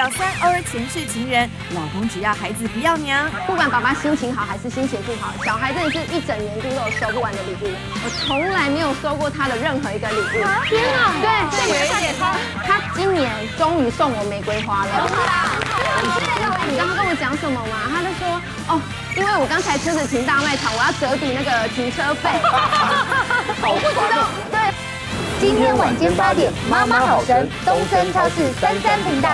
小三偶尔前世情人，老公只要孩子不要娘。不管爸爸心情好还是心情不好，小孩真的是一整年度都有收不完的礼物。我从来没有收过他的任何一个礼物。天哪！对，对，他他今年终于送我玫瑰花了。你刚刚跟我讲什么吗？他就说哦，因为我刚才车子停大卖场，我要折抵那个停车费。我不知道，对。今天晚间八点，妈妈好神，东森超市三三频道。